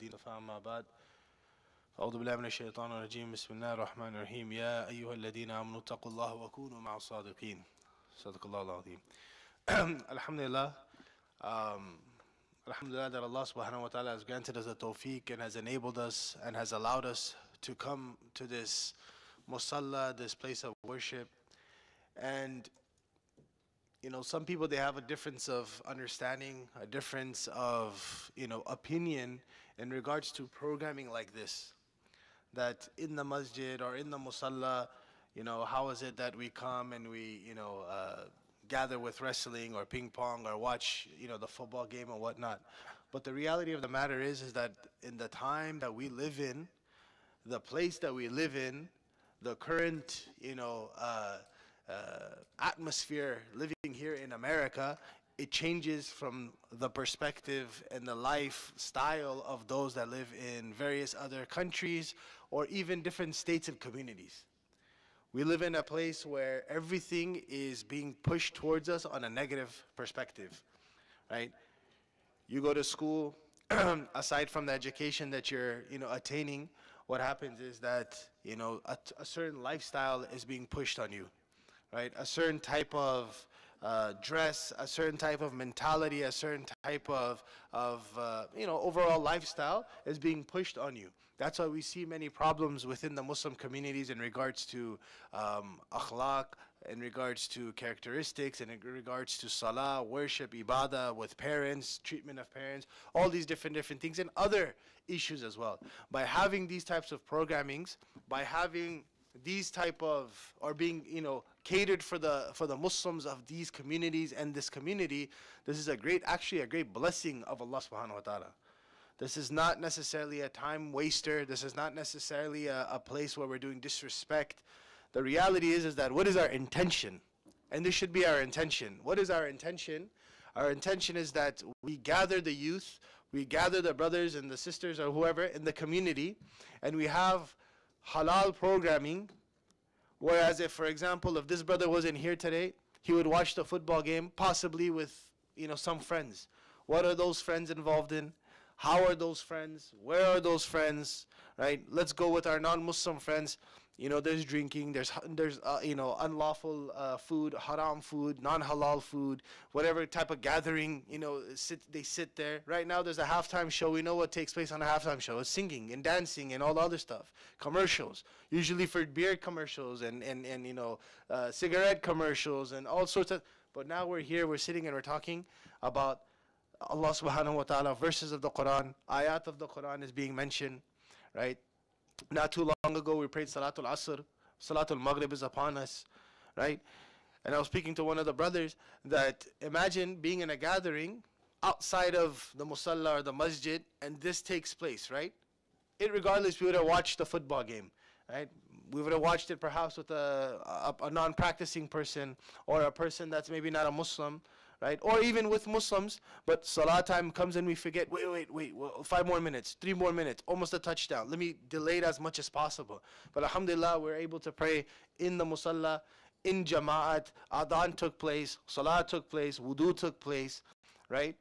الدين فأما بعد أعوذ بالله من الشيطان الرجيم بسم الله الرحمن الرحيم يا أيها الذين آمنوا اتقوا الله وكونوا مع الصادقين صدق الله العظيم Alhamdulillah um, Alhamdulillah that Allah subhanahu wa ta'ala has granted us the tawfiq and has enabled us and has allowed us to come to this musalla, this place of worship and you know, some people they have a difference of understanding, a difference of you know opinion in regards to programming like this. That in the masjid or in the musalla, you know, how is it that we come and we you know uh, gather with wrestling or ping pong or watch you know the football game or whatnot. But the reality of the matter is is that in the time that we live in, the place that we live in, the current you know. Uh, uh, atmosphere living here in America, it changes from the perspective and the lifestyle of those that live in various other countries or even different states and communities. We live in a place where everything is being pushed towards us on a negative perspective, right? You go to school, aside from the education that you're, you know, attaining, what happens is that, you know, a, a certain lifestyle is being pushed on you right? A certain type of uh, dress, a certain type of mentality, a certain type of, of uh, you know, overall lifestyle is being pushed on you. That's why we see many problems within the Muslim communities in regards to um, akhlaq, in regards to characteristics, and in regards to salah, worship, ibadah with parents, treatment of parents, all these different different things, and other issues as well. By having these types of programmings, by having these type of are being you know catered for the for the Muslims of these communities and this community, this is a great actually a great blessing of Allah subhanahu wa ta'ala. This is not necessarily a time waster. This is not necessarily a, a place where we're doing disrespect. The reality is is that what is our intention? And this should be our intention. What is our intention? Our intention is that we gather the youth, we gather the brothers and the sisters or whoever in the community, and we have halal programming. Whereas if, for example, if this brother wasn't here today, he would watch the football game, possibly with you know some friends. What are those friends involved in? How are those friends? Where are those friends? Right? Let's go with our non-Muslim friends you know there's drinking there's there's uh, you know unlawful uh, food haram food non-halal food whatever type of gathering you know sit they sit there. Right now there's a halftime show. We know what takes place on a halftime show. It's singing and dancing and all the other stuff. Commercials. Usually for beer commercials and and, and you know uh, cigarette commercials and all sorts of but now we're here we're sitting and we're talking about Allah subhanahu wa ta'ala verses of the Quran ayat of the Quran is being mentioned right not too long ago, we prayed Salatul Asr. Salatul Maghrib is upon us, right? And I was speaking to one of the brothers that imagine being in a gathering outside of the musalla or the masjid, and this takes place, right? It regardless, we would have watched the football game, right? We would have watched it perhaps with a, a, a non practicing person or a person that's maybe not a Muslim, right? Or even with Muslims, but salah time comes and we forget, wait, wait, wait, five more minutes, three more minutes, almost a touchdown. Let me delay it as much as possible. But alhamdulillah, we're able to pray in the musalla, in jama'at, adhan took place, salah took place, wudu took place, right?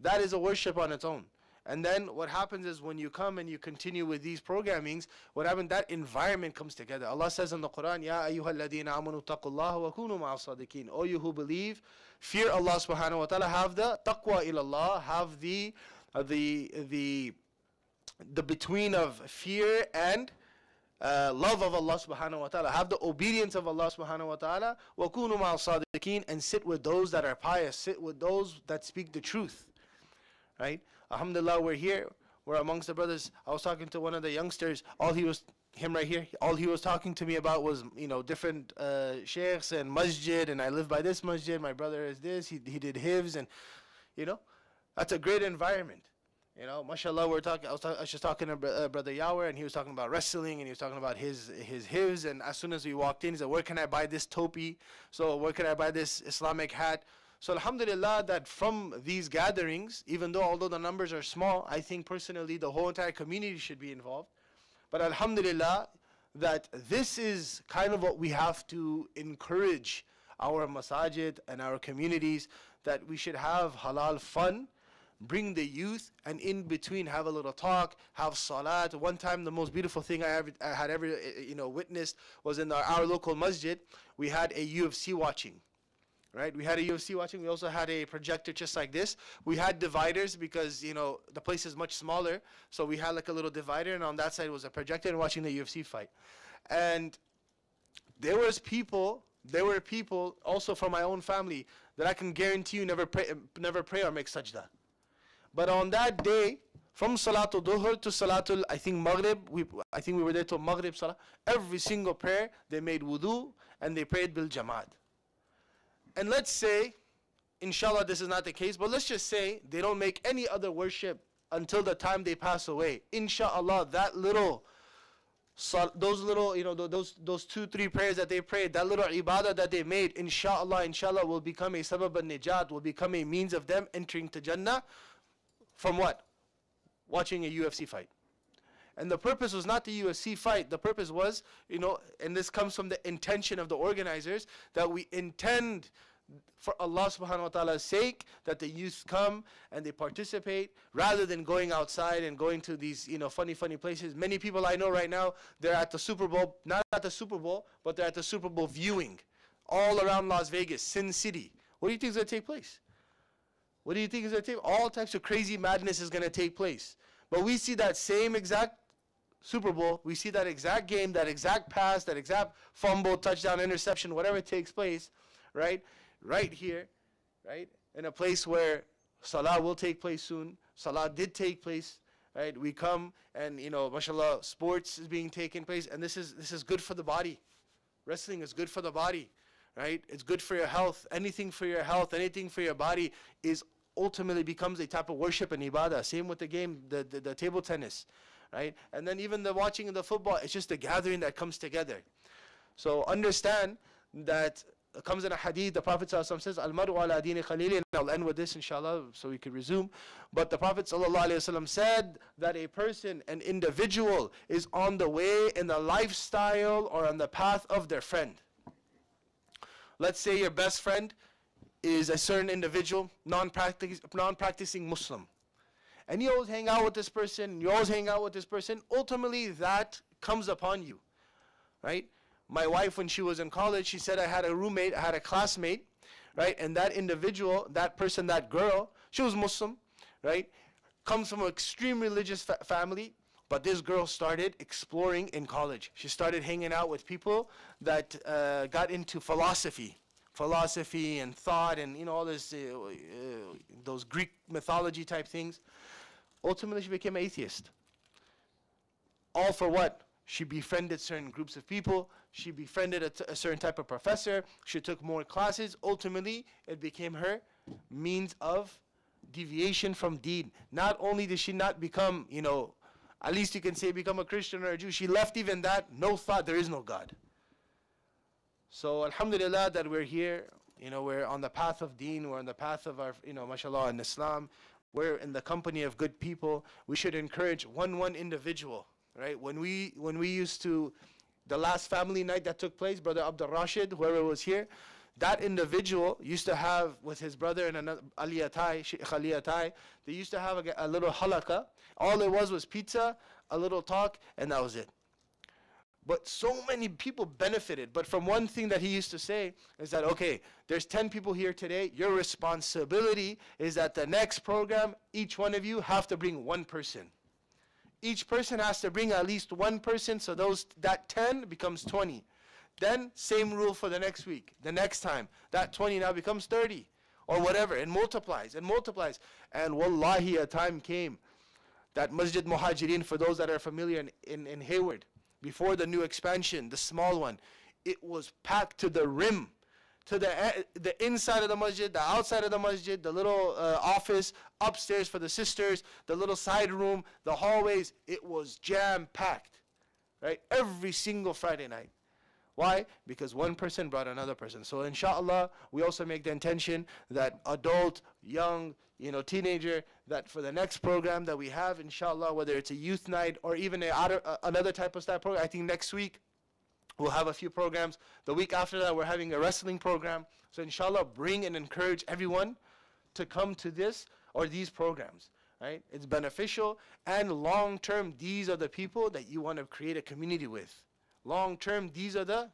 That is a worship on its own. And then what happens is when you come and you continue with these programmings, what happens, that environment comes together. Allah says in the Quran, Ya ayyuhalladina amanu taqullaha wa kunu ma'as O you who believe, fear Allah subhanahu wa ta'ala, have the taqwa ilallah, have the, uh, the, the, the between of fear and uh, love of Allah subhanahu wa ta'ala. Have the obedience of Allah subhanahu wa ta'ala. وَكُونُوا مَعَ الصَّادِقِينَ And sit with those that are pious. Sit with those that speak the truth. Right? Alhamdulillah, we're here. We're amongst the brothers. I was talking to one of the youngsters. All he was, him right here, all he was talking to me about was, you know, different uh, sheikhs and masjid. And I live by this masjid. My brother is this. He, he did hifz. And, you know, that's a great environment. You know, mashallah, we're talking. I was, I was just talking to uh, brother Yawer, and he was talking about wrestling, and he was talking about his his his. And as soon as we walked in, he said, "Where can I buy this topi? So where can I buy this Islamic hat?" So Alhamdulillah that from these gatherings, even though although the numbers are small, I think personally the whole entire community should be involved. But Alhamdulillah that this is kind of what we have to encourage our masajid and our communities that we should have halal fun, bring the youth, and in between have a little talk, have salat. One time, the most beautiful thing I ever I had ever you know witnessed was in our, our local masjid. We had a UFC watching right? We had a UFC watching. We also had a projector just like this. We had dividers because you know the place is much smaller, so we had like a little divider, and on that side was a projector and watching the UFC fight. And there was people, there were people also from my own family that I can guarantee you never pray, never pray or make sajda. But on that day, from Salatul Dhuhr to Salatul, I think Maghrib, we, I think we were there till Maghrib Salah. Every single prayer, they made wudu and they prayed bil Jamaat. And let's say, inshallah, this is not the case, but let's just say they don't make any other worship until the time they pass away. Inshallah, that little, those little, you know, those those two, three prayers that they prayed, that little ibadah that they made, inshallah, inshallah, will become a sabab al-nijat, will become a means of them entering to Jannah. From what? Watching a UFC fight. And the purpose was not the UFC fight. The purpose was, you know, and this comes from the intention of the organizers, that we intend for Allah subhanahu wa ta'ala's sake that the youth come and they participate rather than going outside and going to these you know funny funny places. Many people i know right now they're at the super bowl not at the super bowl but they're at the super bowl viewing all around las vegas sin city. What do you think is going to take place? What do you think is going to take? All types of crazy madness is going to take place. But we see that same exact Super Bowl, we see that exact game, that exact pass, that exact fumble, touchdown, interception, whatever takes place, right? Right here, right? In a place where Salah will take place soon. Salah did take place, right? We come and, you know, mashallah, sports is being taken place, and this is, this is good for the body. Wrestling is good for the body, right? It's good for your health. Anything for your health, anything for your body is ultimately becomes a type of worship and ibadah. Same with the game, the, the, the table tennis right? And then even the watching of the football, it's just a gathering that comes together. So understand that comes in a hadith, the Prophet says, Al-maru ala dini khalili, and I'll end with this inshallah so we can resume. But the Prophet said that a person, an individual, is on the way in the lifestyle or on the path of their friend. Let's say your best friend is a certain individual, non-practicing, non-practicing Muslim and you always hang out with this person, you always hang out with this person, ultimately that comes upon you, right? My wife, when she was in college, she said I had a roommate, I had a classmate, right? And that individual, that person, that girl, she was Muslim, right? Comes from an extreme religious fa- family, but this girl started exploring in college. She started hanging out with people that uh, got into philosophy, philosophy and thought, and you know all this, uh, uh, those Greek mythology type things. Ultimately, she became atheist. All for what? She befriended certain groups of people. She befriended a, a certain type of professor. She took more classes. Ultimately, it became her means of deviation from deen. Not only did she not become, you know, at least you can say become a Christian or a Jew, she left even that, no thought, there is no God. So, Alhamdulillah, that we're here. You know, we're on the path of deen, we're on the path of our, you know, mashallah, in Islam we're in the company of good people. We should encourage one one individual, right? When we when we used to, the last family night that took place, brother Abdul Rashid, whoever was here, that individual used to have with his brother and another Ali Ataie, Sheikh Ali Ataie, they used to have a, a little halaqa. All it was was pizza, a little talk, and that was it. But so many people benefited. But from one thing that he used to say is that, okay, there's 10 people here today. Your responsibility is that the next program, each one of you have to bring one person. Each person has to bring at least one person, so those that 10 becomes 20. Then same rule for the next week. The next time, that 20 now becomes 30 or whatever. and multiplies and multiplies. And wallahi, a time came that Masjid Muhajirin, for those that are familiar in, in, in Hayward, before the new expansion, the small one, it was packed to the rim. To the, uh, the inside of the masjid, the outside of the masjid, the little uh, office upstairs for the sisters, the little side room, the hallways, it was jam packed, right? Every single Friday night. Why? Because one person brought another person. So inshallah, we also make the intention that adult, young, you know, teenager, that for the next program that we have, inshallah, whether it's a youth night or even a, uh, another type of style program, I think next week we'll have a few programs. The week after that, we're having a wrestling program. So inshallah, bring and encourage everyone to come to this. or these programs, right? It's beneficial and long term, these are the people that you want to create a community with. Long term, these are the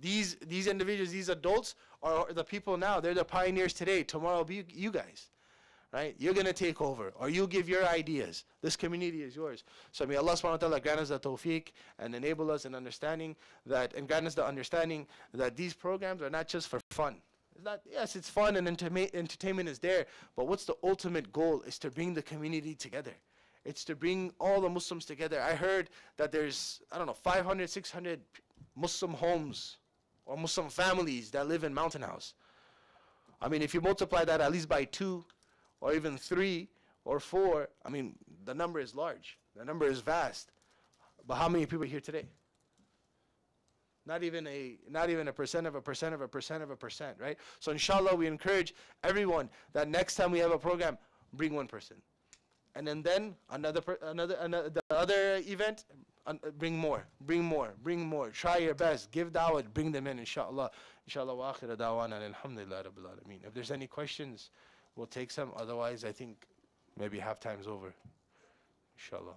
these these individuals, these adults are the people now. They're the pioneers today. Tomorrow will be you guys. Right? You're gonna take over or you give your ideas. This community is yours. So may Allah subhanahu wa ta'ala grant us the tawfiq and enable us in understanding that and grant us the understanding that these programs are not just for fun. It's not, yes, it's fun and entertainment is there, but what's the ultimate goal is to bring the community together. It's to bring all the Muslims together. I heard that there's, I don't know, 500, 600 Muslim homes or Muslim families that live in Mountain House. I mean, if you multiply that at least by two or even three or four, I mean, the number is large. The number is vast. But how many people are here today? Not even a not even a percent of a percent of a percent of a percent, right? So inshallah we encourage everyone that next time we have a program, bring one person. And then then another another another the other event, uh, bring more, bring more, bring more. Try your best. Give da'wah, bring them in inshallah. Inshallah wa akhira da'wana alhamdulillah rabbil alameen. If there's any questions, we'll take some. Otherwise, I think maybe half time's over. Inshallah.